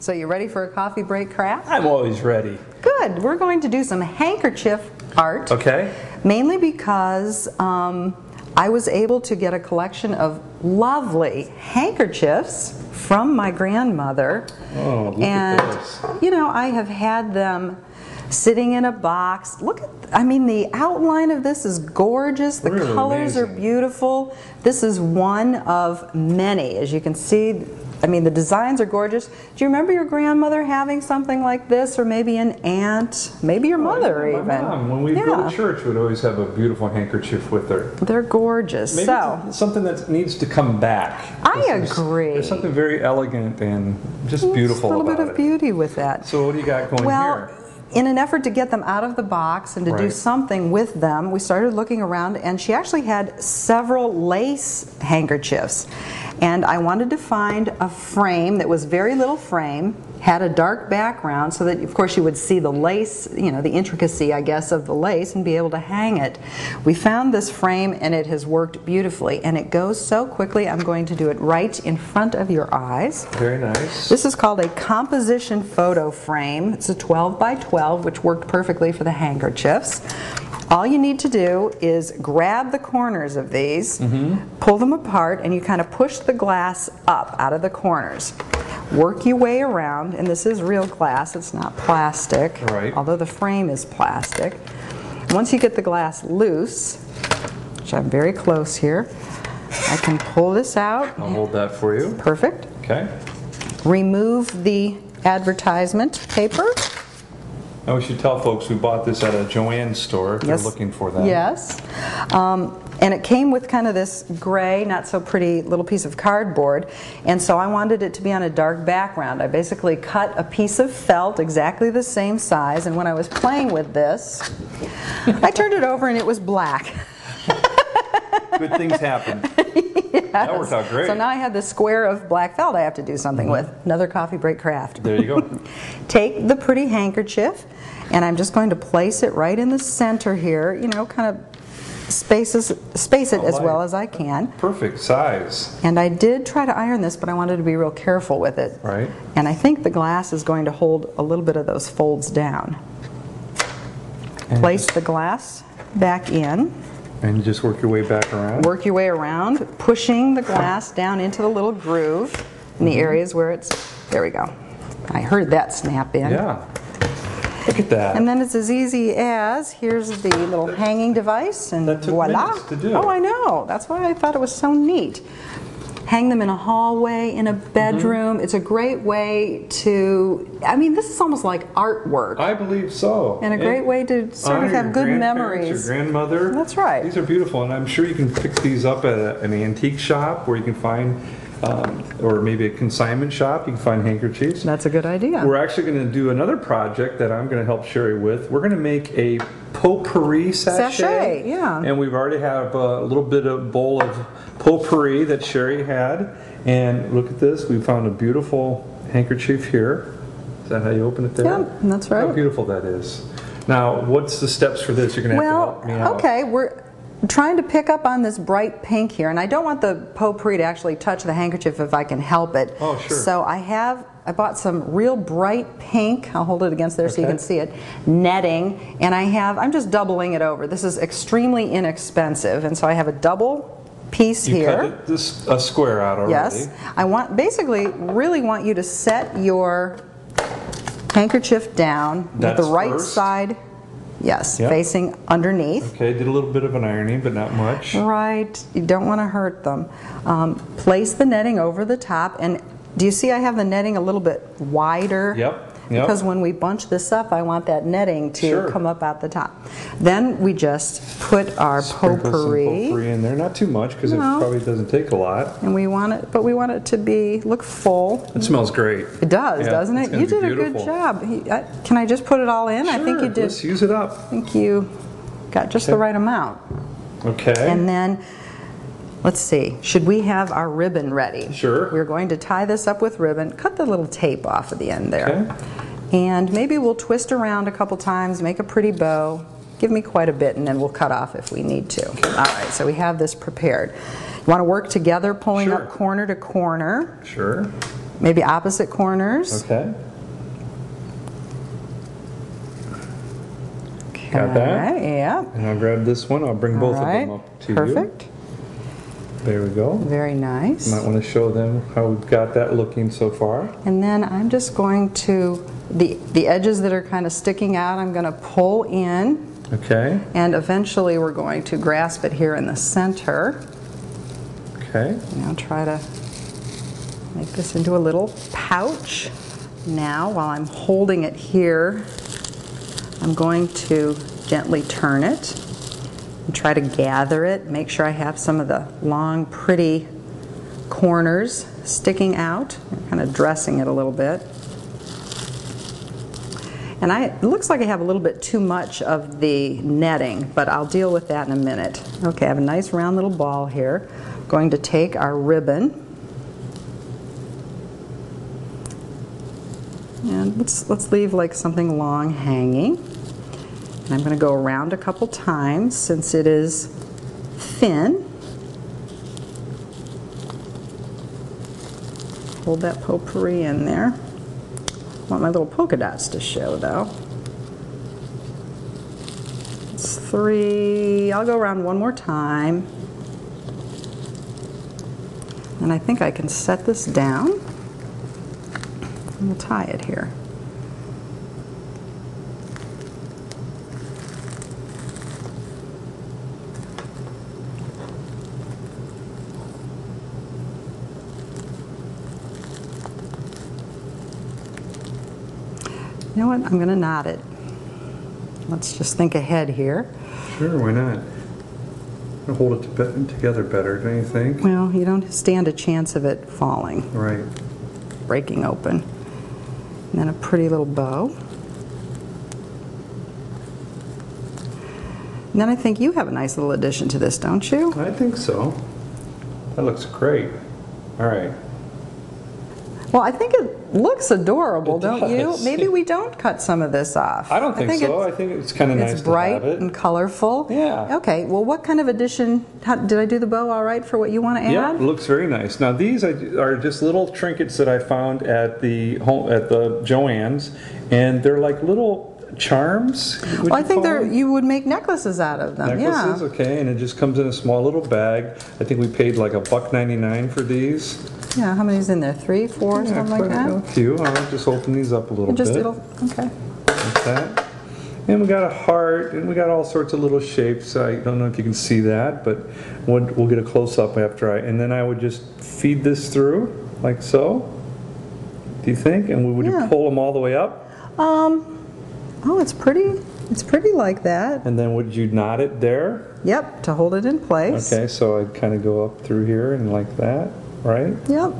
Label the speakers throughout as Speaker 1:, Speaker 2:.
Speaker 1: So you ready for a coffee break craft?
Speaker 2: I'm always ready.
Speaker 1: Good. We're going to do some handkerchief art.
Speaker 2: Okay.
Speaker 1: Mainly because um, I was able to get a collection of lovely handkerchiefs from my grandmother.
Speaker 2: Oh, look
Speaker 1: and,
Speaker 2: at this.
Speaker 1: you know, I have had them sitting in a box. Look at, I mean, the outline of this is gorgeous. The
Speaker 2: Really
Speaker 1: colors are beautiful. This is one of many. As you can see, I mean, the designs are gorgeous. Do you remember your grandmother having something like this, or maybe an aunt, maybe your oh, mother
Speaker 2: My
Speaker 1: even?
Speaker 2: mom, when we go to church, would always have a beautiful handkerchief with her.
Speaker 1: They're gorgeous.
Speaker 2: Maybe
Speaker 1: so,
Speaker 2: it's something that needs to come back.
Speaker 1: I
Speaker 2: There's-
Speaker 1: agree.
Speaker 2: There's something very elegant and just beautiful
Speaker 1: a little bit of
Speaker 2: it.
Speaker 1: beauty with that.
Speaker 2: So what do you got going
Speaker 1: well,
Speaker 2: here?
Speaker 1: in an effort to get them out of the box and to do something with them, we started looking around, and she actually had several lace handkerchiefs. And I wanted to find a frame that was very little frame, had a dark background, so that of course you would see the lace, you know, the intricacy, I guess, of the lace and be able to hang it. We found this frame, and it has worked beautifully, and it goes so quickly. I'm going to do it right in front of your eyes.
Speaker 2: Very nice.
Speaker 1: This is called a composition photo frame. It's a 12 by 12, which worked perfectly for the handkerchiefs. All you need to do is grab the corners of these, mm-hmm. pull them apart, and you kind of push the glass up out of the corners. Work your way around, and this is real glass, it's not plastic,
Speaker 2: Right.
Speaker 1: although the frame is plastic. Once you get the glass loose, which I'm very close here, I can pull this out.
Speaker 2: I'll hold that for you.
Speaker 1: Perfect
Speaker 2: Okay.
Speaker 1: remove the advertisement paper.
Speaker 2: Now we should tell folks we bought this at a Joann store if
Speaker 1: Yes.
Speaker 2: they're looking for that.
Speaker 1: Yes. Um, and it came with kind of this gray, not so pretty little piece of cardboard. And so I wanted it to be on a dark background. I basically cut a piece of felt exactly the same size. And when I was playing with this, I turned it over and it was black.
Speaker 2: Good things happen. That worked out great.
Speaker 1: So now I have this square of black felt I have to do something
Speaker 2: Mm-hmm.
Speaker 1: with. Another coffee break craft.
Speaker 2: there you go.
Speaker 1: Take the pretty handkerchief, and I'm just going to place it right in the center here, you know, kind of spaces, space it
Speaker 2: Oh,
Speaker 1: as well as I can.
Speaker 2: Perfect size.
Speaker 1: And I did try to iron this, but I wanted to be real careful with it.
Speaker 2: Right.
Speaker 1: And I think the glass is going to hold a little bit of those folds down.
Speaker 2: And
Speaker 1: Place the glass back in,
Speaker 2: And you just work your way back around.
Speaker 1: work your way around, pushing the glass down into the little groove in the
Speaker 2: Mm-hmm.
Speaker 1: areas where it's, there we go. I heard that snap in.
Speaker 2: Yeah. Look at that.
Speaker 1: And then it's as easy as here's the little hanging device, and
Speaker 2: That
Speaker 1: voila!
Speaker 2: minutes to do.
Speaker 1: Oh, I know. That's why I thought it was so neat. Hang them in a hallway, in a
Speaker 2: Mm-hmm.
Speaker 1: bedroom. It's a great way to. I mean, this is almost like artwork,
Speaker 2: I believe so.
Speaker 1: and a great way to sort of have good memories.
Speaker 2: Your grandmother.
Speaker 1: That's right.
Speaker 2: These are beautiful, and I'm sure you can pick these up at a, an antique shop where you can find, um, or maybe a consignment shop. You can find handkerchiefs.
Speaker 1: That's a good idea.
Speaker 2: We're actually going to do another project that I'm going to help Shari with. We're going to make a potpourri sachet.
Speaker 1: Sachet, yeah.
Speaker 2: And we've already have a little bit of bowl of potpourri that Shari had. And look at this. We found a beautiful handkerchief here. Is that how you open it there?
Speaker 1: Yeah, that's right.
Speaker 2: How beautiful that is. Now, what's the steps for this? You're going to have
Speaker 1: Well,
Speaker 2: to help me out.
Speaker 1: okay, we're trying to pick up on this bright pink here, and I don't want the potpourri to actually touch the handkerchief if I can help it.
Speaker 2: Oh, sure.
Speaker 1: So I have, I bought some real bright pink, I'll hold it against there so you can see it, netting, and I have, I'm just doubling it over. This is extremely inexpensive, and so I have a double piece
Speaker 2: You
Speaker 1: here.
Speaker 2: cut it this, a square out already.
Speaker 1: Yes. I want basically really want you to set your handkerchief down with the right
Speaker 2: first?
Speaker 1: side, yes,
Speaker 2: Yep.
Speaker 1: facing underneath.
Speaker 2: Okay, did a little bit of an ironing, but not much.
Speaker 1: Right, you don't want to hurt them. Um, place the netting over the top, and do you see I have the netting a little bit wider?
Speaker 2: Yep, yep.
Speaker 1: Because when we bunch this up, I want that netting to
Speaker 2: Sure.
Speaker 1: come up at the top. Then we just put our
Speaker 2: Sprinkle some
Speaker 1: potpourri,
Speaker 2: potpourri in there. Not too much because
Speaker 1: No.
Speaker 2: it probably doesn't take a lot.
Speaker 1: and we want it, but we want it to be look full.
Speaker 2: It smells great.
Speaker 1: It does,
Speaker 2: Yeah,
Speaker 1: doesn't it? You did a good job. Can I just put it all in? I think you did.
Speaker 2: Let's use it up.
Speaker 1: I think you got just the right amount.
Speaker 2: Okay.
Speaker 1: And then, let's see, should we have our ribbon ready?
Speaker 2: Sure.
Speaker 1: We're going to tie this up with ribbon. Cut the little tape off at the end there.
Speaker 2: Okay.
Speaker 1: And maybe we'll twist around a couple times, make a pretty bow. Give me quite a bit, and then we'll cut off if we need to. All right, so we have this prepared. You want to work together, pulling
Speaker 2: Sure.
Speaker 1: up corner to corner.
Speaker 2: Sure.
Speaker 1: maybe opposite corners.
Speaker 2: Okay. Got that?
Speaker 1: Yeah.
Speaker 2: And I'll grab this one. I'll bring both
Speaker 1: All
Speaker 2: of them up to you.
Speaker 1: Perfect.
Speaker 2: There we go.
Speaker 1: Very nice.
Speaker 2: Might want to show them how we've got that looking so far.
Speaker 1: And then I'm just going to, the, the edges that are kind of sticking out, I'm going to pull in.
Speaker 2: Okay.
Speaker 1: And eventually we're going to grasp it here in the center.
Speaker 2: Okay.
Speaker 1: Now try to make this into a little pouch. Now, while I'm holding it here, I'm going to gently turn it and try to gather it. Make sure I have some of the long, pretty corners sticking out. kind of dressing it a little bit. And I, it looks like I have a little bit too much of the netting, but I'll deal with that in a minute. Okay, I have a nice round little ball here. Going to take our ribbon and let's let's leave like something long hanging. And I'm going to go around a couple times since it is thin. Hold that potpourri in there. Want my little polka dots to show though. It's three. I'll go around one more time. And I think I can set this down. And we'll tie it here. You know what? I'm going to knot it. Let's just think ahead here.
Speaker 2: Sure, why not? I'll hold it to together better, don't you think?
Speaker 1: Well, you don't stand a chance of it falling,
Speaker 2: Right.
Speaker 1: breaking open. And then a pretty little bow. And then I think you have a nice little addition to this, don't you?
Speaker 2: I think so. That looks great. All right.
Speaker 1: Well, I think it looks adorable,
Speaker 2: It
Speaker 1: don't you? Maybe we don't cut some of this off.
Speaker 2: I don't think, so. I think it's kind of nice
Speaker 1: It's
Speaker 2: to
Speaker 1: bright
Speaker 2: have it.
Speaker 1: and colorful.
Speaker 2: Yeah.
Speaker 1: Okay. Well, what kind of addition? How, did I do the bow all right for what you want to add?
Speaker 2: Yeah, it looks very nice. Now these are are just little trinkets that I found at the home at the Joann's, and they're like little charms.
Speaker 1: Well, I think they're,
Speaker 2: them?
Speaker 1: you would make necklaces out of them.
Speaker 2: necklaces.
Speaker 1: Yeah.
Speaker 2: Okay, and it just comes in a small little bag. I think we paid like a buck ninety nine for these.
Speaker 1: Yeah. How many's in there? Three, four,
Speaker 2: Yeah,
Speaker 1: something like
Speaker 2: quite
Speaker 1: that.
Speaker 2: a few. I'll just open these up a little
Speaker 1: Just
Speaker 2: bit.
Speaker 1: it'll. Okay.
Speaker 2: like that. And we got a heart, and we got all sorts of little shapes. I don't know if you can see that, but we'll, we'll get a close up after I. And then I would just feed this through, like so. Do you think? And we would
Speaker 1: Yeah.
Speaker 2: pull them all the way up,
Speaker 1: Um. Oh, it's pretty. It's pretty like that.
Speaker 2: and then would you knot it there?
Speaker 1: Yep. To hold it in place.
Speaker 2: Okay, so I'd kind of go up through here and like that, right?
Speaker 1: Yep.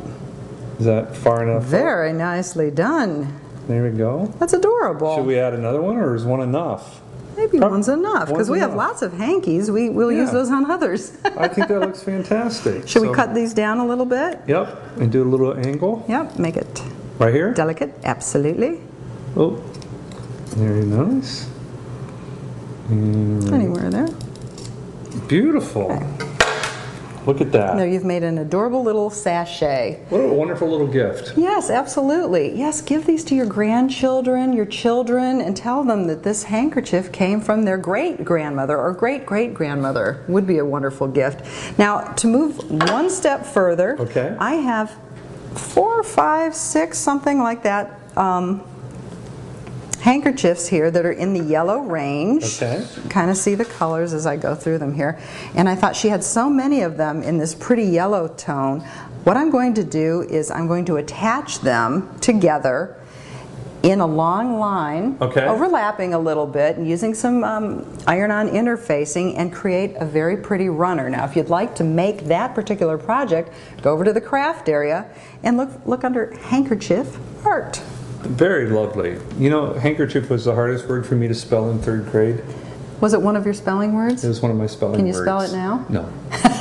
Speaker 2: Is that far enough?
Speaker 1: Very nicely done.
Speaker 2: There we go.
Speaker 1: That's adorable.
Speaker 2: Should we add another one, or is one enough?
Speaker 1: Maybe
Speaker 2: Prob-
Speaker 1: one's enough because we have lots of hankies. We we'll use those on others.
Speaker 2: I think that looks fantastic.
Speaker 1: Should we cut these down a little bit?
Speaker 2: Yep, and do a little angle
Speaker 1: Yep. Make it
Speaker 2: right here.
Speaker 1: delicate. Absolutely.
Speaker 2: Oh, very nice. And
Speaker 1: Anywhere there.
Speaker 2: beautiful. Look at that.
Speaker 1: No, you've made an adorable little sachet.
Speaker 2: What a wonderful little gift.
Speaker 1: Yes, absolutely. Yes, give these to your grandchildren, your children, and tell them that this handkerchief came from their great grandmother or great great grandmother. Would be a wonderful gift. Now, to move one step further,
Speaker 2: Okay.
Speaker 1: I have four, five, six, something like that. Um, handkerchiefs here that are in the yellow range.
Speaker 2: Okay.
Speaker 1: Kind of see the colors as I go through them here. And I thought she had so many of them in this pretty yellow tone. What I'm going to do is I'm going to attach them together in a long line,
Speaker 2: Okay.
Speaker 1: overlapping a little bit, and using some um, iron-on interfacing, and create a very pretty runner. Now, if you'd like to make that particular project, go over to the craft area and look look under handkerchief art.
Speaker 2: Very lovely. You know, handkerchief was the hardest word for me to spell in third grade.
Speaker 1: Was it one of your spelling words?
Speaker 2: It was one of my spelling words.
Speaker 1: Can you
Speaker 2: words.
Speaker 1: spell it now?
Speaker 2: No.